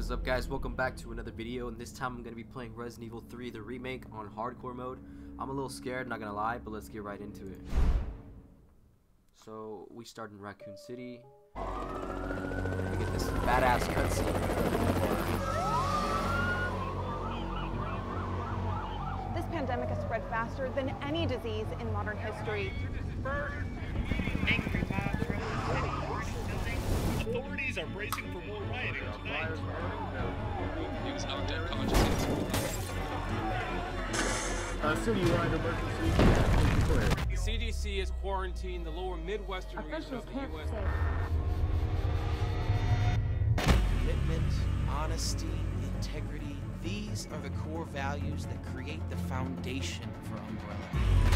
What is up guys, welcome back to another video and this time I'm going to be playing Resident Evil 3 the remake on hardcore mode. I'm a little scared, not gonna lie, but let's get right into it. So we start in Raccoon City. We get this badass cutscene. This pandemic has spread faster than any disease in modern history. Angry mobs Authorities are bracing for more rioting tonight. He was knocked unconscious. Uh, citywide emergency declared. CDC has quarantined the lower Midwestern region of the U.S. Commitment, honesty, integrity, these are the core values that create the foundation for Umbrella.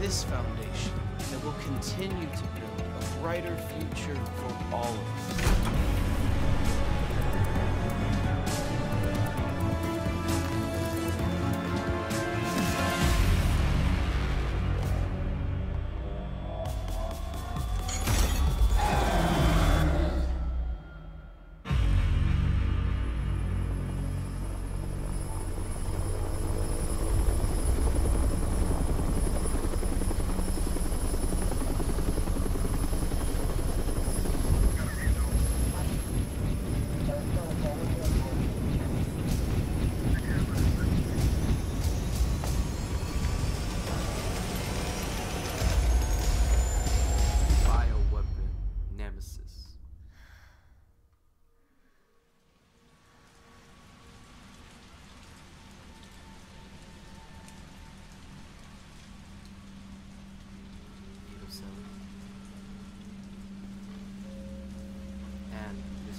This foundation that will continue to build a brighter future for all of us.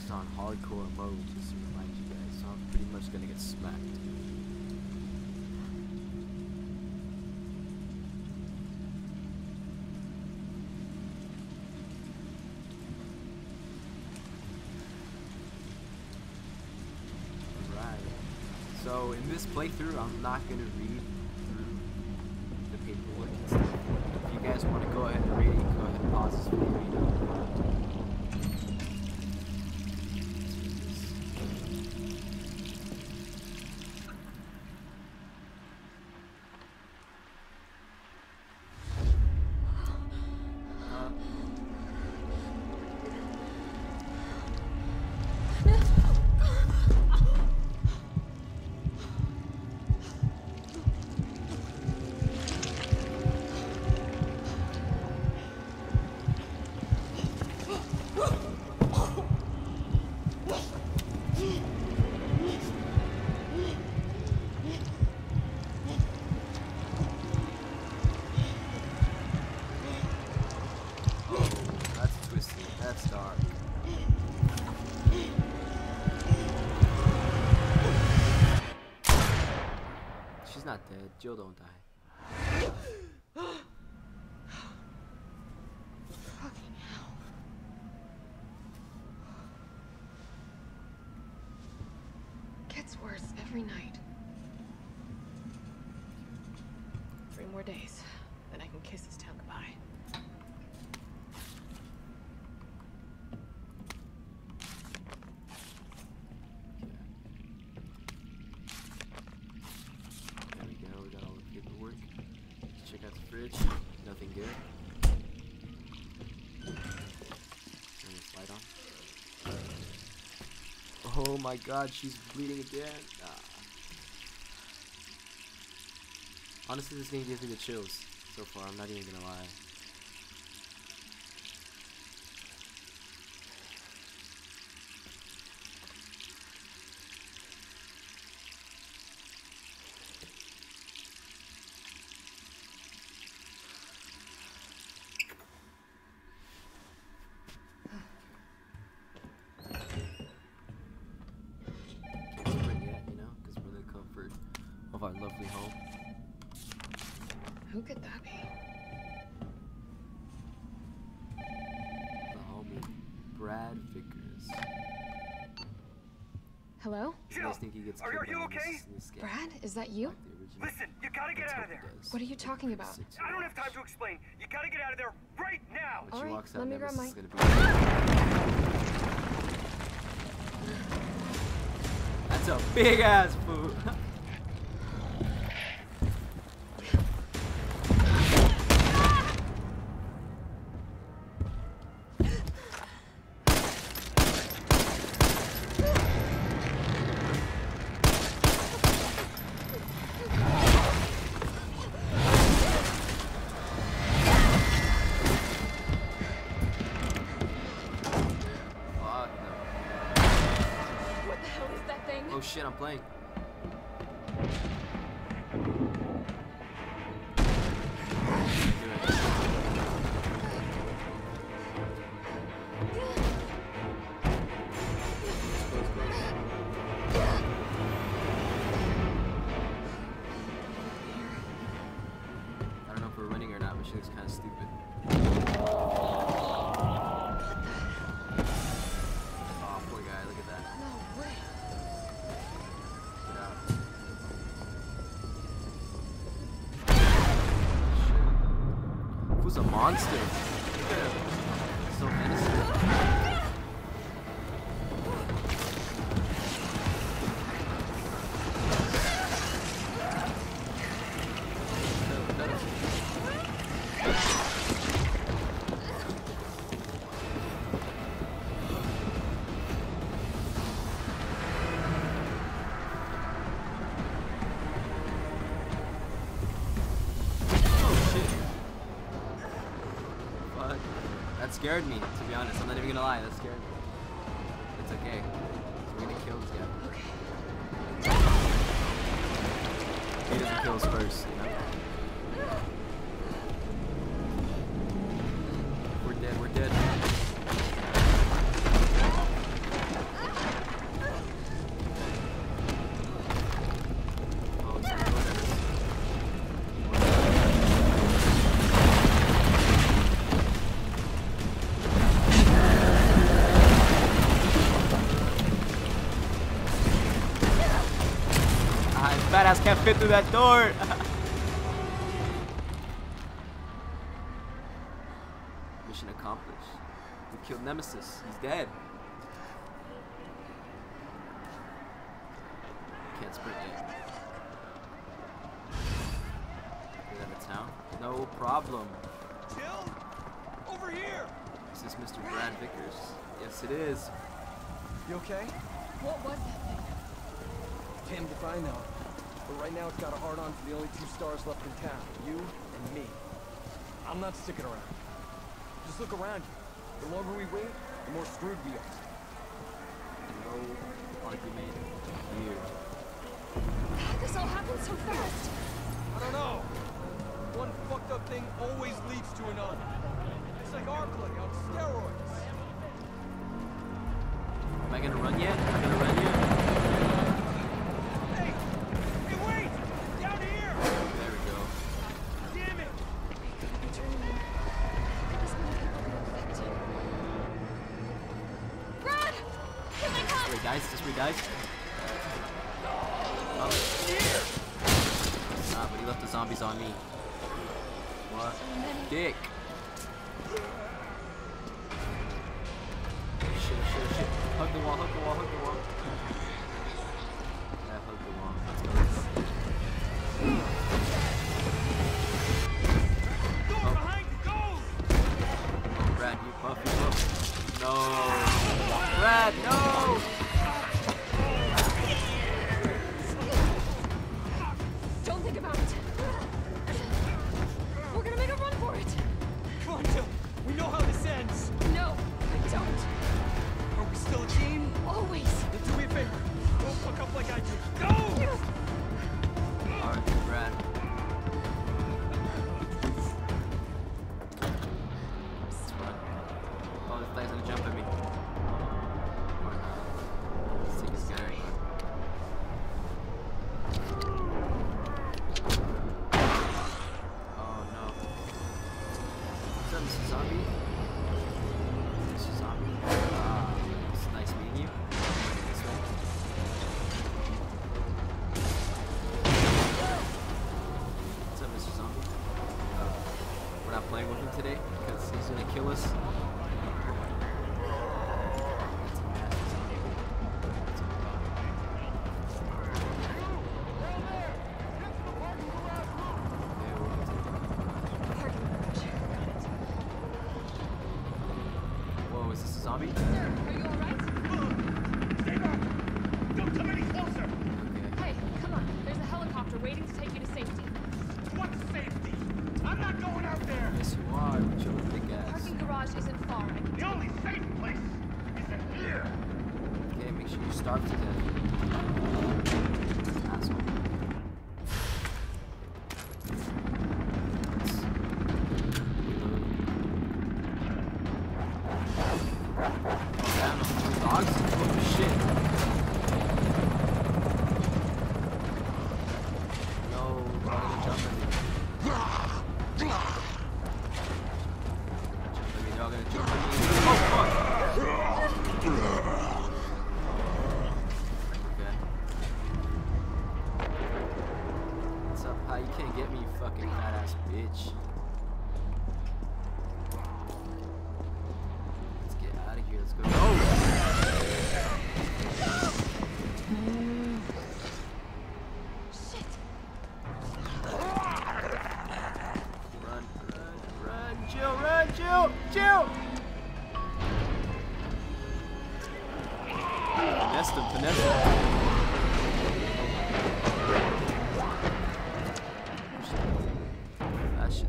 Is on hardcore mode, just to remind you guys, so I'm pretty much gonna get smacked. Right. So in this playthrough, I'm not gonna read dead. Jill don't die. Fucking hell. Gets worse every night. Three more days, then I can kiss this town goodbye. There we go. We got all the paperwork. Let's check out the fridge. Nothing light on. Oh my god, she's bleeding again. Ah. Honestly, this game gives me the chills so far. I'm not even gonna lie. Can't spring yet, you know, because we're in the comfort of our lovely home. Who could that be? The homie, Brad Vickers. Hello? You guys think he gets Are- killed are you by okay? nemesis in this? Brad, is that you? Like. Listen, you gotta get out of there. does. What are you talking about? I don't have time to explain. You gotta get out of there right now. Alright, walks out, let me grab my- be. Ah! That's a big ass shit, I'm playing. A monster? Scared me, to be honest. I'm not even gonna lie, that scared me. It's okay. We're gonna kill this guy. He doesn't kill us first, you know? Badass can't fit through that door. Mission accomplished. We killed Nemesis. He's dead. Can't sprint yet. Get out of town. No problem. Jill, over here. Is this Mr. Brad Vickers? Yes, it is. You okay? What was that thing? Damned if I know. But right now it's got a hard on for the only two stars left in town. You and me. I'm not sticking around. Just look around you. The longer we wait, the more screwed we are. No argument here. This all happened so fast. I don't know. One fucked up thing always leads to another. It's like our play on steroids. Am I gonna run yet? Am I gonna run yet? He start today.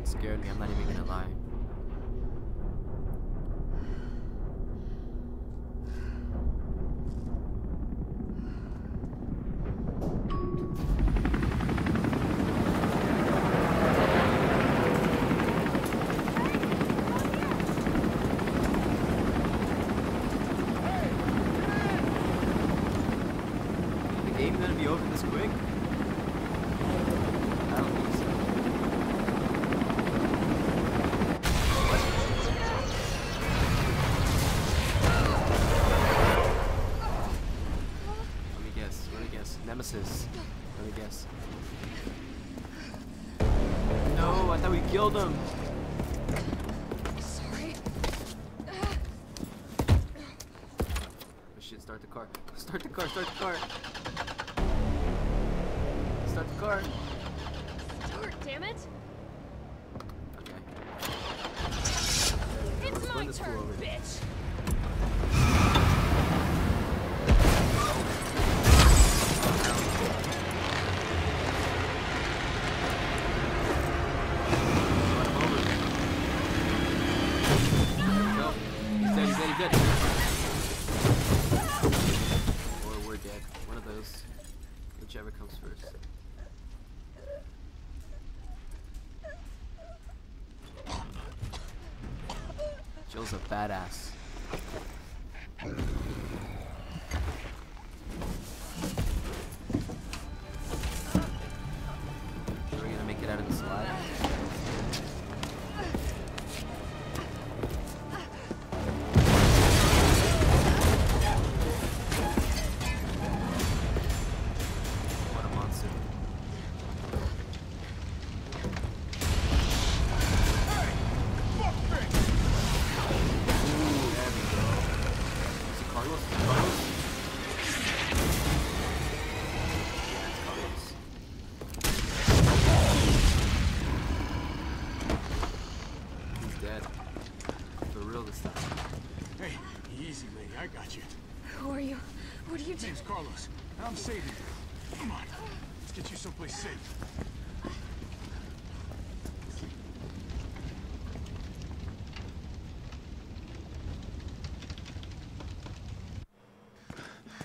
scared me, I'm not even gonna lie. Let me guess. No, I thought we killed him. Sorry. Oh shit, start the car. Start the car, start the car. Start the car. Start, damn it. good. Or we're dead. One of those. Whichever comes first. Jill's a badass.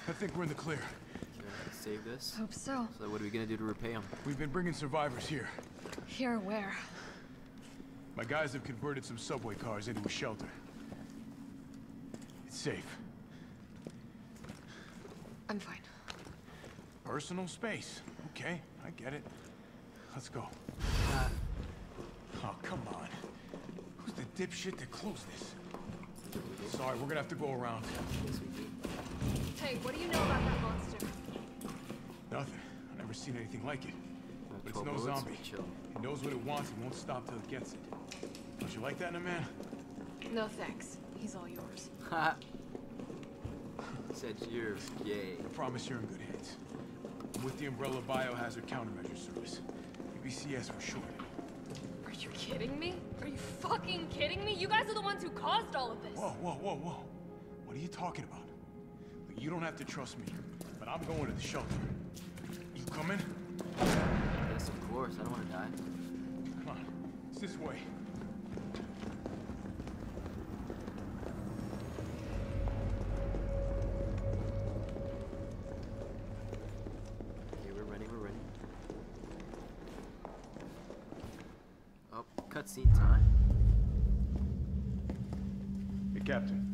I think we're in the clear. Save this. Hope so. So what are we gonna do to repay them? We've been bringing survivors here. Here where? My guys have converted some subway cars into a shelter. It's safe. I'm fine. Personal space. Okay, I get it. Let's go. Uh, oh, come on. Who's the dipshit that closed this? Sorry, we're gonna have to go around. Yes, we do. Hey, what do you know about that monster? Nothing. I've never seen anything like it. But it's no zombie. It knows what it wants and won't stop till it gets it. Don't you like that in a man? No thanks. He's all yours. Ha! Said yours, yay. I promise you're in good hands. I'm with the Umbrella Biohazard Countermeasure Service. UBCS for short. Are you kidding me? Are you fucking kidding me? You guys are the ones who caused all of this! Whoa, whoa, whoa, whoa. What are you talking about? You don't have to trust me, but I'm going to the shelter. You coming? Yes, of course. I don't want to die. Come on. It's this way. Okay, we're ready. We're ready. Oh, cutscene time. Hey, Captain.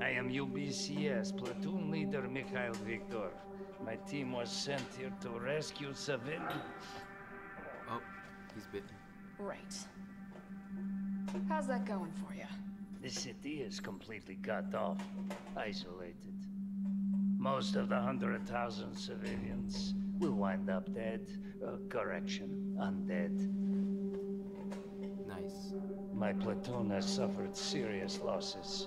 I am UBCS platoon leader Mikhail Viktor. My team was sent here to rescue civilians. Oh, he's bitten. Right. How's that going for you? The city is completely cut off, isolated. Most of the hundred thousand civilians will wind up dead. Uh, correction, undead. Nice. My platoon has suffered serious losses.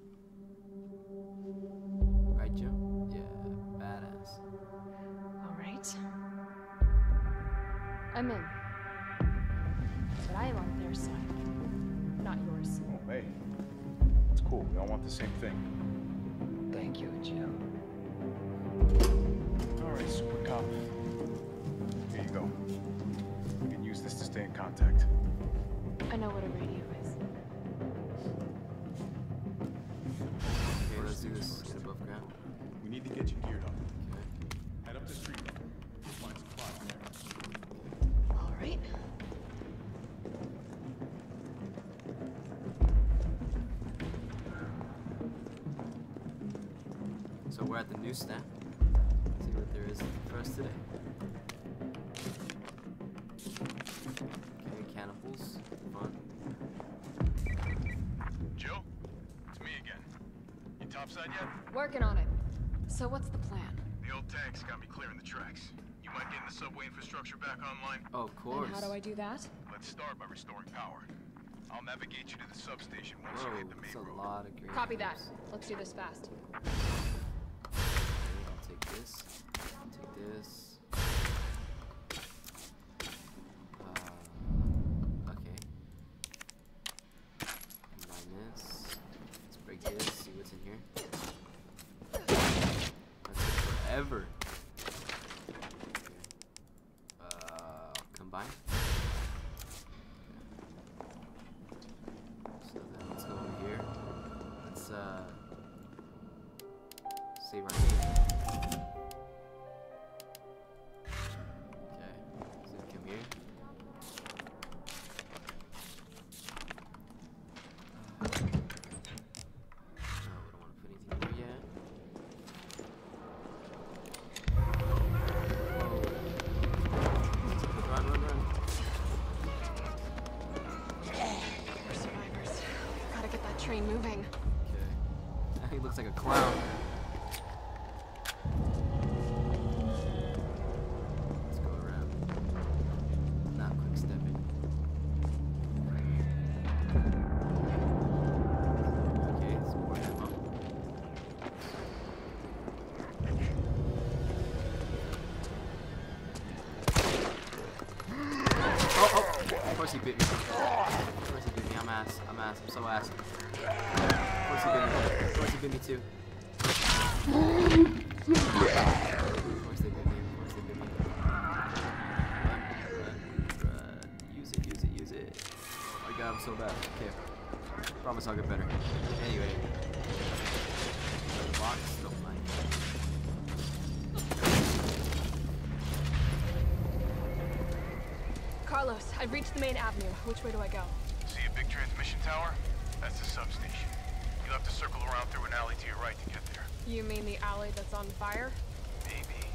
I'm in. But I am on their side, not yours. Oh, hey. That's cool. We all want the same thing. Thank you, Jim. All right, Super Cop. Here you go. You can use this to stay in contact. I know what a radio is. Okay, let's do this. Get above ground. We need to get you at the newsstand. See what there is for us today. Okay, cannibals. Fun. Jill? It's me again. You topside yet? Working on it. So what's the plan? The old tanks got me clearing the tracks. You mind getting the subway infrastructure back online? Oh, of course. And how do I do that? Let's start by restoring power. I'll navigate you to the substation once Whoa, you hit the that's main a road. lot of. Copy that. Let's do this fast. This. Take this. Like a clown. too. Oh, I'm so bad. Okay. Promise I'll get better. Anyway. The box, don't mind. Carlos, I've reached the main avenue. Which way do I go? You mean the alley that's on fire? Maybe.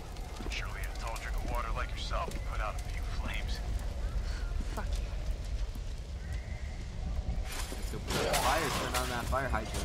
Surely a tall drink of water like yourself can put out a few flames. Fuck you. Let's go put out a fire, turn on that fire hydrant.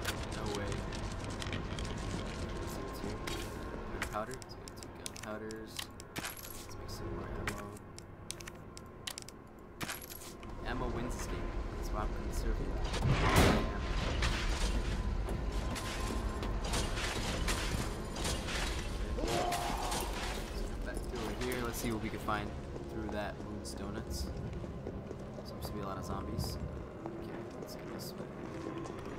through here. Let's see what we can find through that Moon's Donuts. Seems to be a lot of zombies. Okay, let's get this way.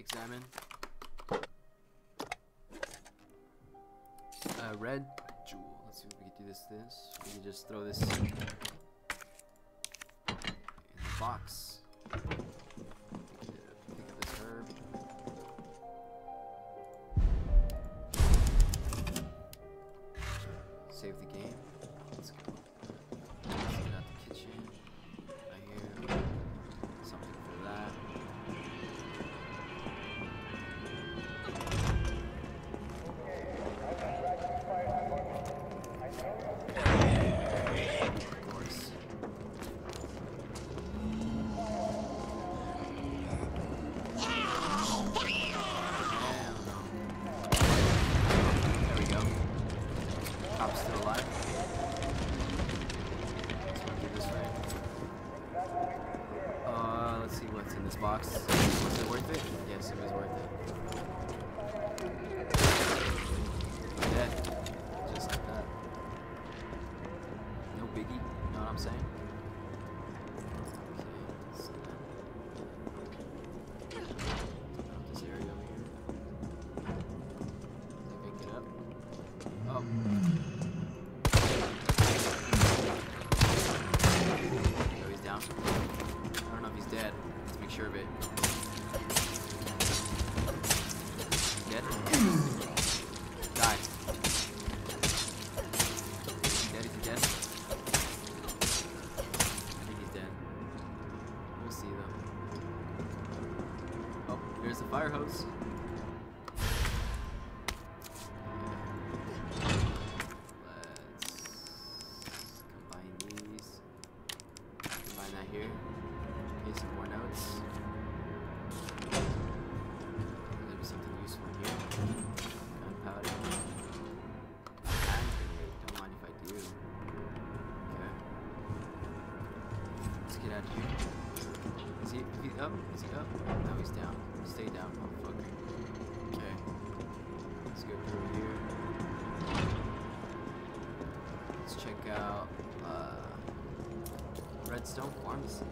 examine. Uh, red jewel. Let's see if we can do this. This we can just throw this in the box. at. Is he, he up? Is he up? No, he's down. Stay down, motherfucker. Okay. Let's go through here. Let's check out, uh, Redstone Pharmacy.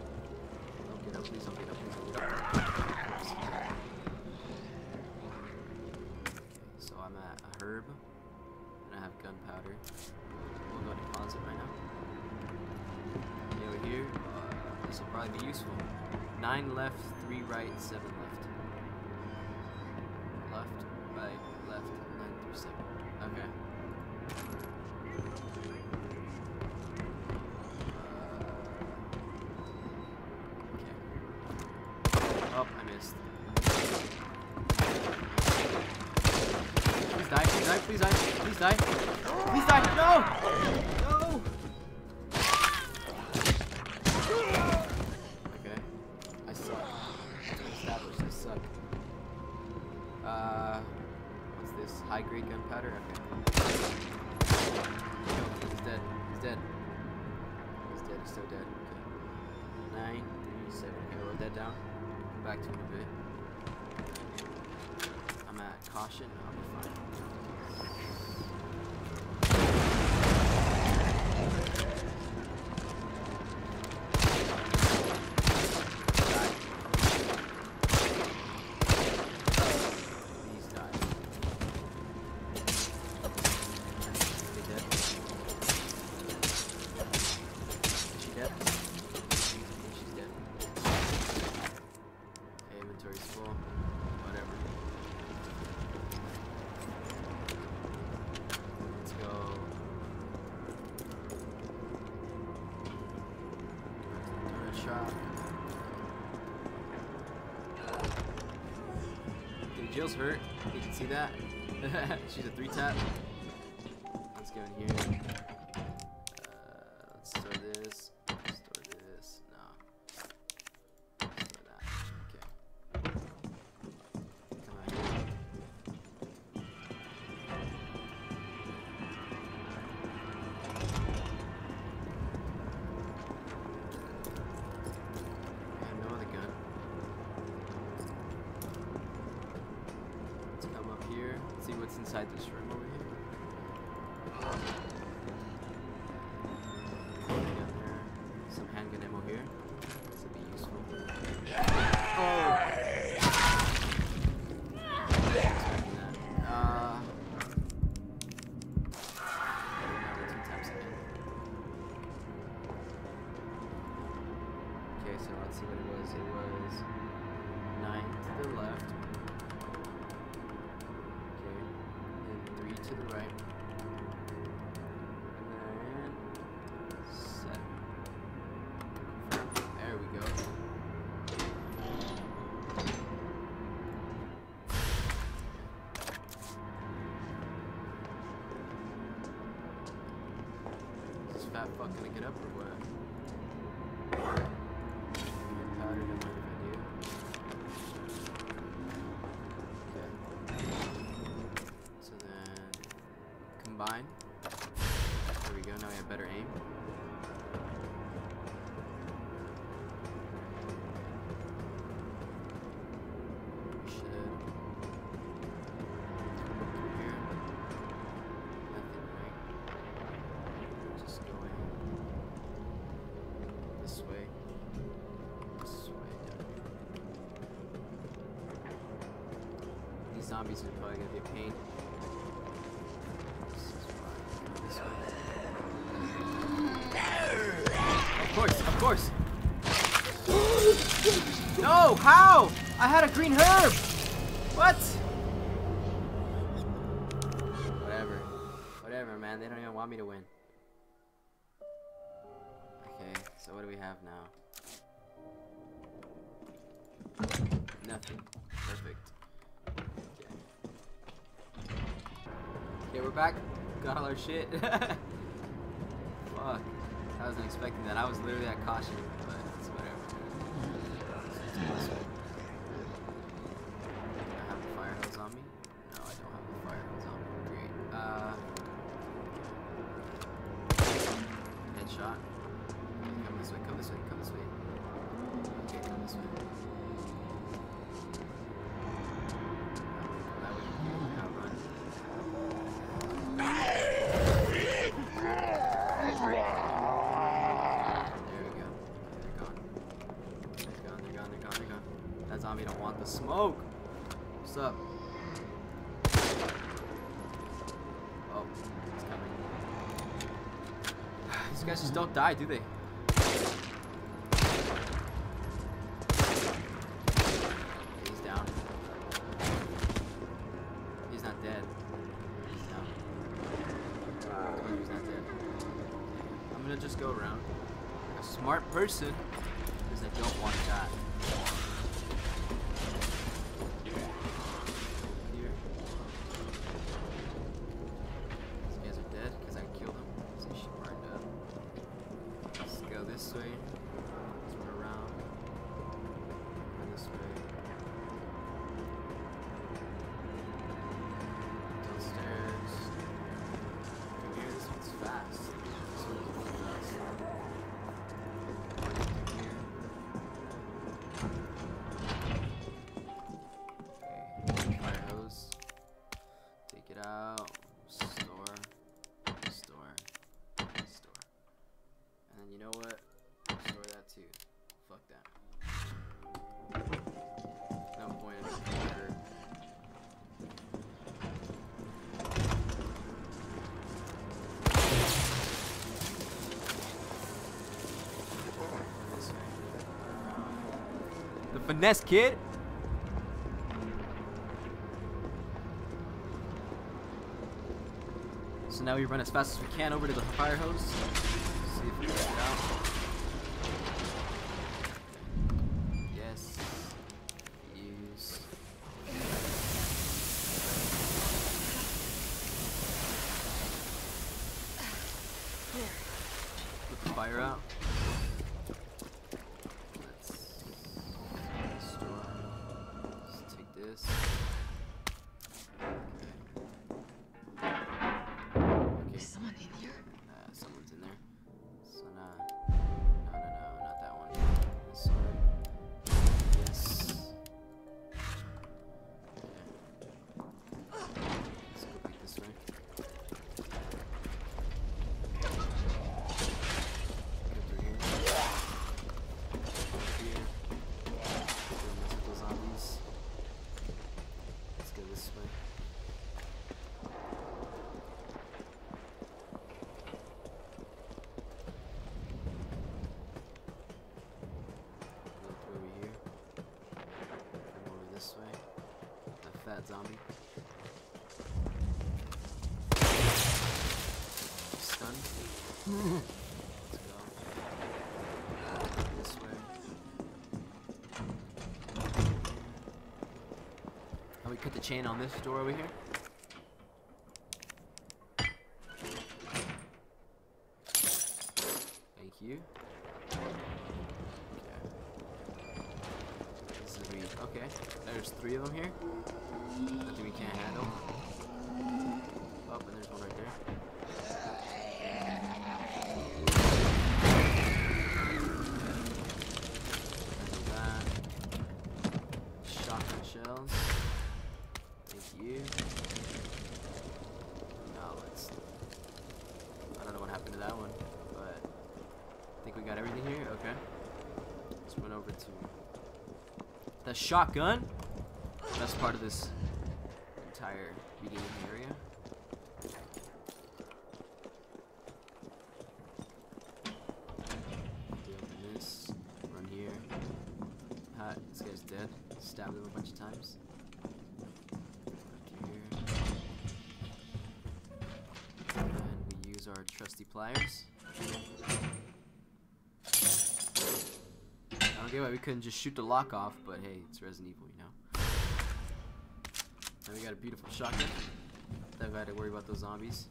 probably be useful. Nine left, three right, seven Hurt. You can see that. She's a three tap. inside this room. not fucking to get up or what? Combine. There we go, now we have better aim. zombies are probably gonna be a pain. Of course, of course. No, how? I had a green herb. shit. up? Oh, it's coming. These guys just don't die, do they? He's down. He's not dead. He's down. Oh, he's not dead. I'm gonna just go around. A smart person, finesse kid. So now we run as fast as we can over to the fire hose. See if we can get it out. A zombie. Stunned. Let's we cut the chain on this door over here. Thank you. Okay. This is we. Okay. There's three of them here. Nothing we can't handle. Oh, and there's one right there. Handle that. Shells. Thank you. Now let's. I don't know what happened to that one, but I think we got everything here. Okay. Let's run over to the shotgun. Best part of this couldn't just shoot the lock off, but hey, it's Resident Evil, you know. And we got a beautiful shotgun. We had to worry about those zombies.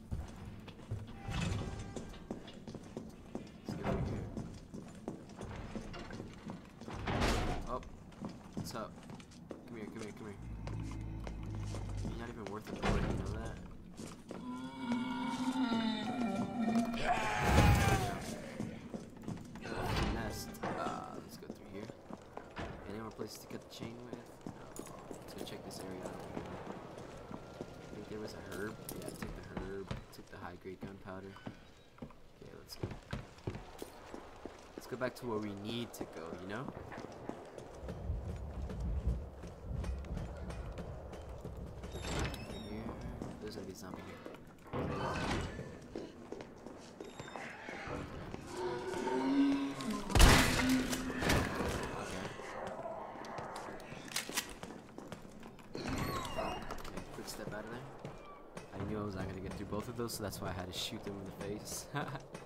Grade gunpowder. Okay, let's go. Let's go back to where we need to go, you know? So that's why I had to shoot them in the face.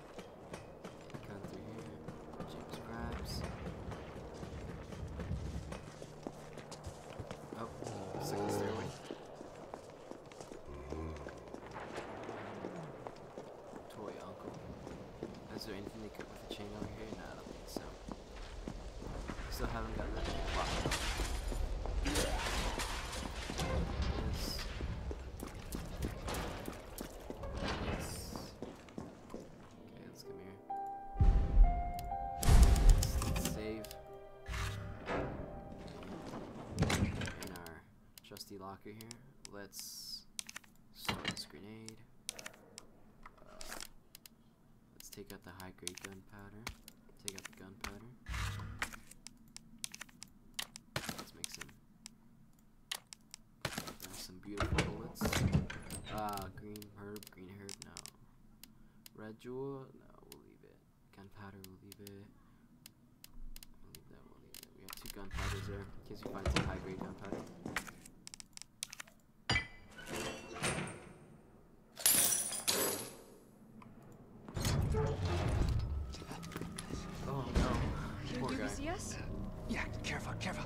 out the high grade gunpowder. Take out the gunpowder. Let's make some some beautiful bullets. Ah, green herb, green herb, no. Red jewel, no, we'll leave it. Gunpowder, we'll leave it. We'll leave that, we'll leave it. We have two gunpowders there, in case we find some high grade gunpowder. Oh no, poor guy. UBCS? Yeah, careful, careful.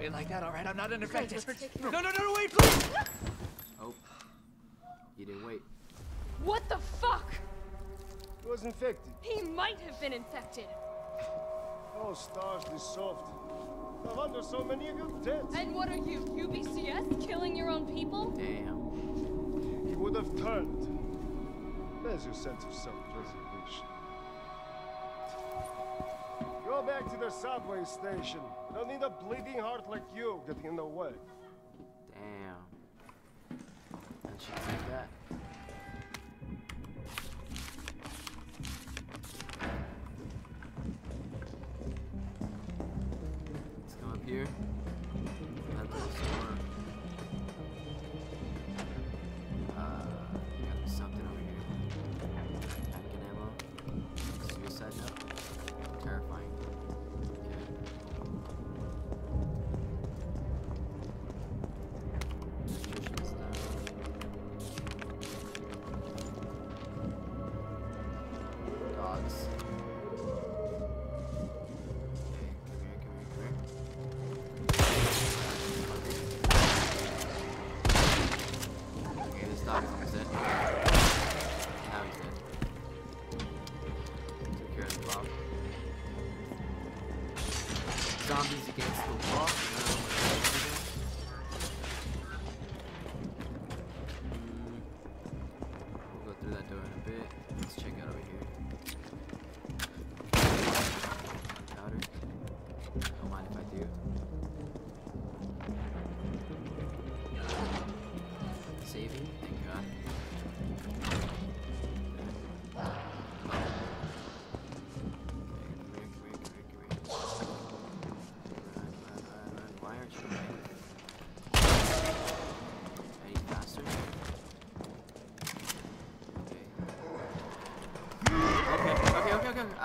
Come don't look at me like that, all right? I'm not infected. No, no, no, no, wait, please! Oh, you didn't wait. What the fuck? He was infected. He might have been infected. Oh, stars, this soft. No wonder so many of you dead. And what are you, UBCS? Killing your own people? Damn. He would have turned. There's your sense of self-preservation. Go back to the subway station. Don't need a bleeding heart like you getting in the way. Damn. And she take that.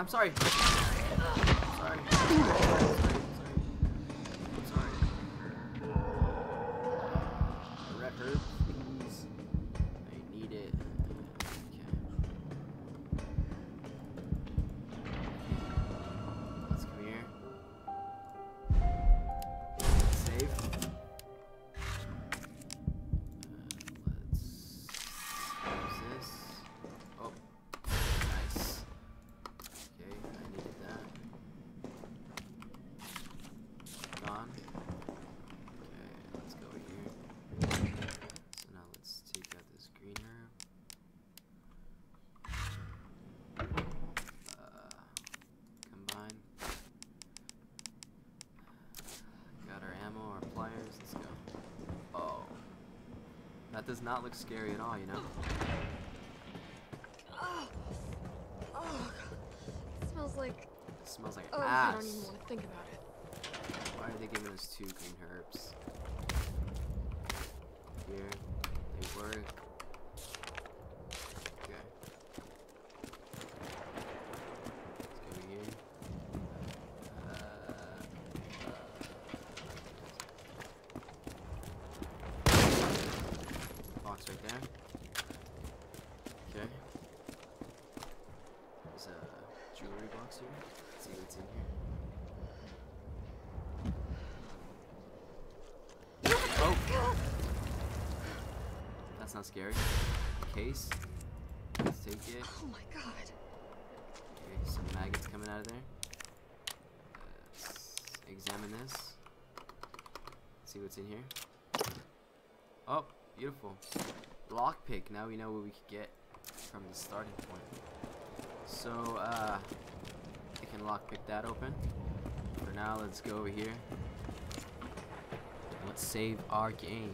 I'm sorry. Not look scary at all, you know? Oh, oh, it smells like. It smells like Oh, I ass. don't even want to think about it. Why are they giving us two green herbs? here. They work. Okay. Let's go here. Uh, box right there. Okay. There's a jewelry box here. Let's see what's in here. Oh! That's not scary. Case. Let's take it. Oh my god. Okay, some maggots coming out of there. Let's examine this. See what's in here. Oh, beautiful. Lockpick. Now we know what we could get from the starting point. So, uh, I can lockpick that open. For now, let's go over here. Let's save our game.